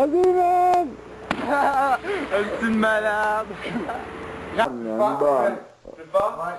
Azimem! Un petit malade. Je sais pas.